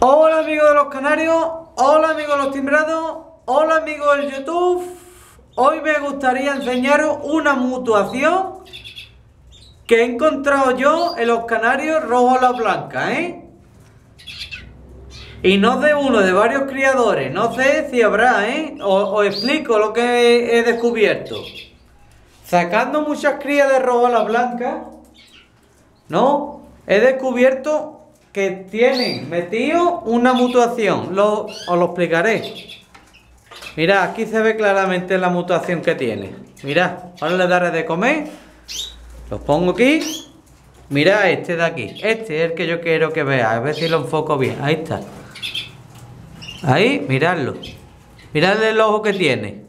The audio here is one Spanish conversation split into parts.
Hola amigos de los canarios, hola amigos de los timbrados, hola amigos del YouTube. Hoy me gustaría enseñaros una mutuación que he encontrado yo en los canarios rojo la blanca, ¿eh? Y no de uno, de varios criadores. No sé si habrá, ¿eh? Os, explico lo que he, descubierto. Sacando muchas crías de rojo a la blanca, ¿no? He descubierto que tienen metido una mutuación. Lo, os lo explicaré. Mirad, aquí se ve claramente la mutuación que tiene. Mirad, ahora le daré de comer. Los pongo aquí. Mirad este de aquí. Este es el que yo quiero que veáis. A ver si lo enfoco bien. Ahí está. Ahí, miradlo. Mirad el ojo que tiene.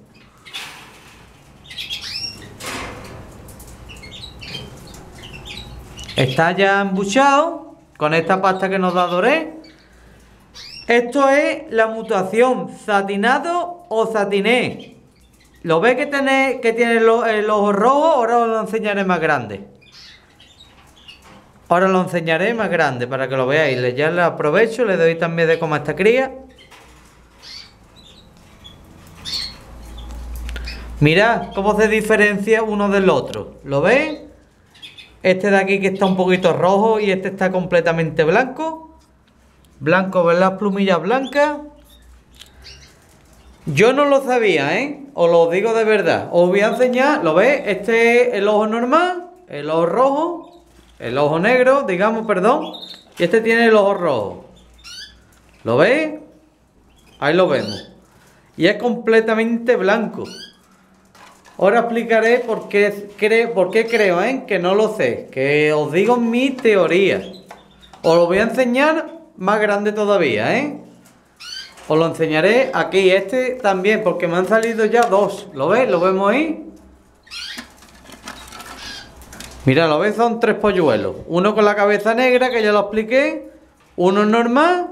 Está ya embuchado con esta pasta que nos da Doré. Esto es la mutuación satinado o satiné. ¿Lo ve que tiene, que tiene el, ojo rojo? Ahora os lo enseñaré más grande. Ahora lo enseñaré más grande para que lo veáis. Ya le aprovecho, le doy también de cómo esta cría. Mirad cómo se diferencia uno del otro. ¿Lo veis? Este de aquí que está un poquito rojo y este está completamente blanco. Blanco, ¿verdad? Plumillas blancas. Yo no lo sabía, ¿eh? Os lo digo de verdad. Os voy a enseñar, ¿lo veis? Este es el ojo normal, el ojo rojo, el ojo negro, digamos, perdón. Y este tiene el ojo rojo. ¿Lo veis? Ahí lo vemos. Y es completamente blanco. Ahora explicaré por qué, creo, creo, ¿eh? que no lo sé. Que os digo mi teoría. Os lo voy a enseñar más grande todavía, ¿eh? Os lo enseñaré aquí, este también, porque me han salido ya dos. ¿Lo veis? ¿Lo vemos ahí? Mira, ¿lo veis? Son tres polluelos. Uno con la cabeza negra, que ya lo expliqué. Uno normal.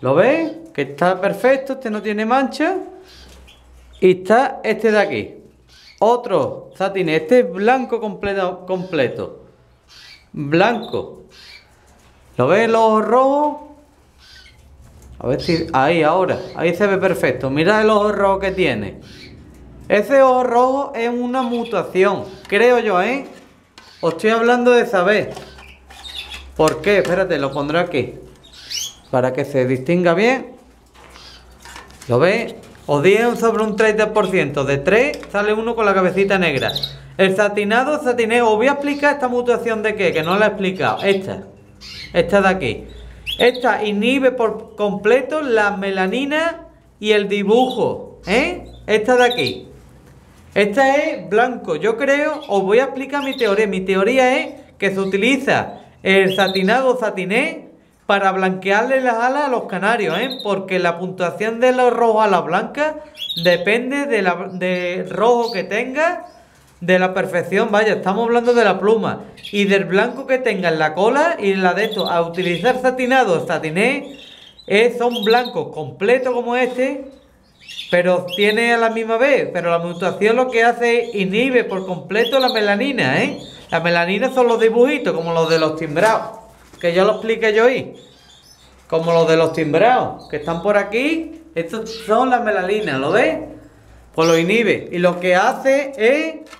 ¿Lo veis? Que está perfecto, este no tiene mancha. Y está este de aquí. Otro satín. Este es blanco completo. completo. Blanco. ¿Lo ves los rojos? A ver si... Ahí, ahora. Ahí se ve perfecto. Mira el ojo rojo que tiene. Ese ojo rojo es una mutación. Creo yo, ¿eh? Os estoy hablando de saber. ¿Por qué? Espérate, lo pondré aquí. Para que se distinga bien. ¿Lo ves? Os dije sobre un 30%. De 3 sale uno con la cabecita negra. El satinado, satineo. Os voy a explicar esta mutación de qué, que no la he explicado. Esta. Esta de aquí. Esta inhibe por completo la melanina y el dibujo. ¿Eh? Esta de aquí. Esta es blanco. Yo creo, os voy a explicar mi teoría. Mi teoría es que se utiliza el satinado satiné para blanquearle las alas a los canarios, ¿eh? porque la puntuación de los rojos a la blanca depende de la, rojo que tenga, de la perfección, vaya, estamos hablando de la pluma, y del blanco que tenga en la cola y en la de esto. A utilizar satinado, satiné, es, son blancos completos como este, pero tiene a la misma vez, pero la puntuación lo que hace inhibe por completo la melanina, ¿eh? La melanina son los dibujitos, como los de los timbrados que ya lo expliqué yo ahí. Como los de los timbrados, que están por aquí. Estos son las melalinas, ¿lo ves? Pues lo inhibe. Y lo que hace es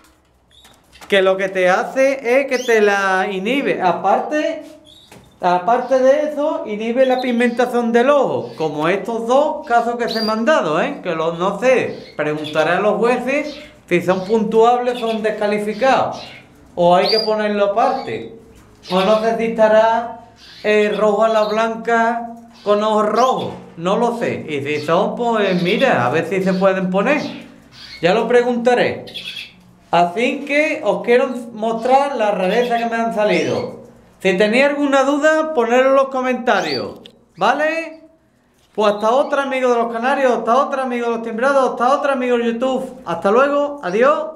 que lo que te hace es que te la inhibe. Aparte, aparte de eso, inhibe la pigmentación del ojo. Como estos dos casos que se me han dado, ¿eh? Que los no sé. Preguntaré a los jueces si son puntuables o son descalificados. O hay que ponerlo aparte. Pues no necesitará eh, rojo a la blanca con ojos rojos. No lo sé. Y si son, pues mira, a ver si se pueden poner. Ya lo preguntaré. Así que os quiero mostrar la rareza que me han salido. Si tenéis alguna duda, ponedlo en los comentarios. ¿Vale? Pues hasta otra amigo de los canarios, hasta otra amigo de los timbrados, hasta otra amigo de YouTube. Hasta luego, adiós.